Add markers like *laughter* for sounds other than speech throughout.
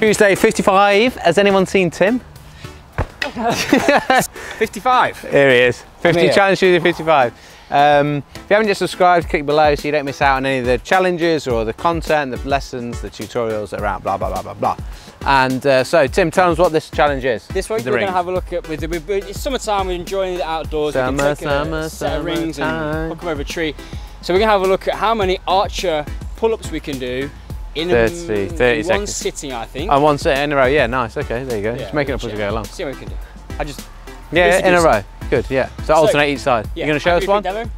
Tuesday 55. Has anyone seen Tim? *laughs* 55. Here he is. 50 here. challenge Tuesday 55. Um, if you haven't just subscribed, click below so you don't miss out on any of the challenges or the content, the lessons, the tutorials that are out, blah, blah, blah, blah, blah. And uh, so, Tim, tell us what this challenge is. This week The we're going to have a look at, with the, we- we- it's summertime, we're enjoying the outdoors. we Summer, take summer, a set of rings summertime. and hook them over a tree. So we're going to have a look at how many archer pull-ups we can do in 30, 30 um, one seconds. sitting, I think. And one set in a row. Yeah, nice. Okay, there you go. Yeah, just make it up we'll as we go along. See what we can do. I just, Yeah, in a row. Good, yeah. So, So- alternate each side. yeah. You're going to show us one? Demo?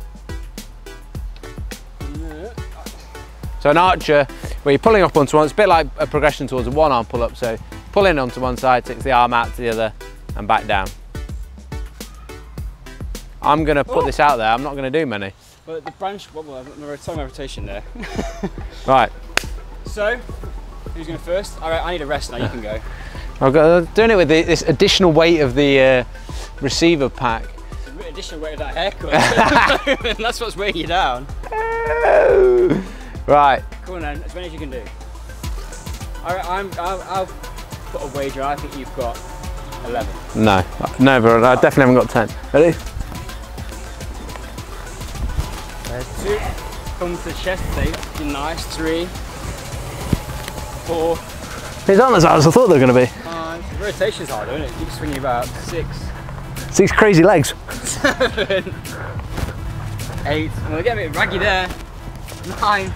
So an archer, where you're pulling up onto one, it's a bit like a progression towards a one arm pull up. So pull in onto one side, takes the arm out to the other and back down. I'm gonna put Oh. this out there, I'm not gonna do many. But the branch, what was my time my rotation there. *laughs* Right, So, who's going first? All right, I need a rest now. You can go. I've got, I'm doing it with the, this additional weight of the uh, receiver pack. The additional weight of that haircut. *laughs* that's what's weighing you down. *laughs* Right, Come on then, as many as you can do. All right, I'm, I'll, I'll put a wager. I think you've got 11. no, no, but I definitely haven't got 10. Ready? There's two. Come to the chest, stay nice. Three, four, These aren't as hard as I thought they were gonna be. five. The rotation's hard, isn't it? You keep swinging about. Six, Six crazy legs. seven, eight. I'm gonna get a bit raggy there. Nine,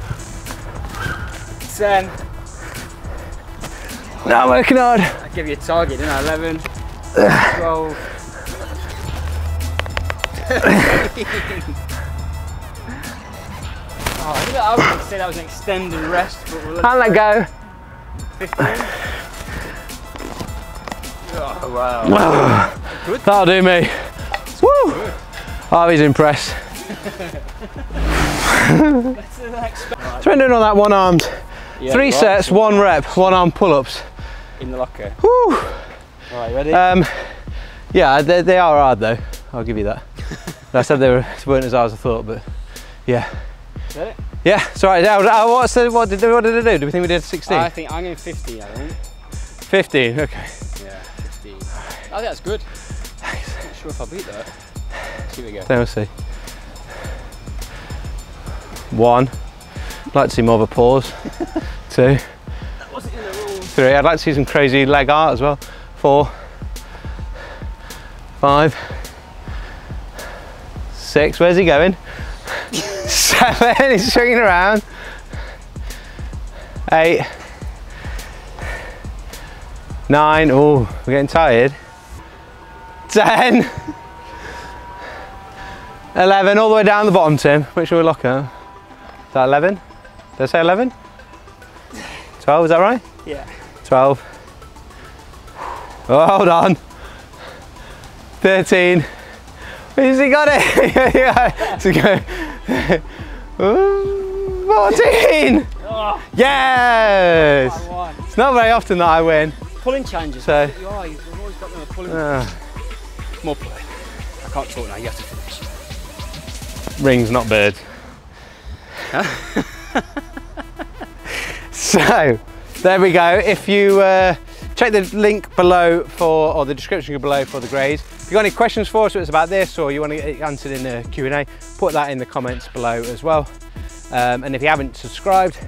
ten. No, I'm working hard. I give you a target, didn't I? 11, 12. *laughs* *laughs* oh, I, think I was going to say that was an extended rest, but we'll And let go. 15. Oh, wow. That'll do me. Woo! Oh, he's impressed. That's the next So we're doing all that one armed. Yeah, Three right, sets, so one rep, one arm pull ups. In the locker. Woo! Alright, ready? Um, yeah, they, they are hard though. I'll give you that. *laughs* I said they were, weren't as hard as I thought, but yeah. Ready? Yeah, it's all right. Now, uh, what's the, what, did, what did do? Do we think we did 16? I think I'm going 15, I think. 15, okay. Yeah, 15. I think that's good. I'm not sure if I beat that. Here we go. Then we'll see. One. I'd like to see more of a pause. *laughs* Two. Wasn't in the rules. Three. I'd like to see some crazy leg art as well. Four. Five. Six. Where's he going? Seven. *laughs* He's swinging around. Eight. Nine. Oh, we're getting tired. Ten. Eleven. All the way down the bottom, Tim. Make sure we lock her. Is that eleven? Did I say eleven? Twelve. Is that right? Yeah. 12. Oh, hold on. 13. Has he got it? yeah. So go. Ooh, *laughs* 14. Oh, Yes. It's not very often that I win. Pulling challenges. So- You are, you've always got them a pulling. Uh, More pulling. I can't talk now, you have to finish. rings, not birds. *laughs* *laughs* so, there we go. If you uh, check the link below for, or the description below for the grades. If you've got any questions for us, whether it's about this or you want to get it answered in the Q&A, put that in the comments below as well. Um, and if you haven't subscribed,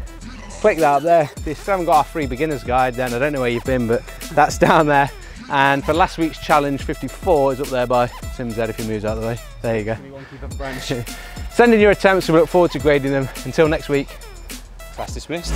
click that up there. If you still haven't got our free beginner's guide, then I don't know where you've been, but that's *laughs* down there. And for last week's challenge 54 is up there by Tim's head if he moves out of the way. There you go. We won't keep a branch. *laughs* Send in your attempts, we look forward to grading them. Until next week. Class dismissed.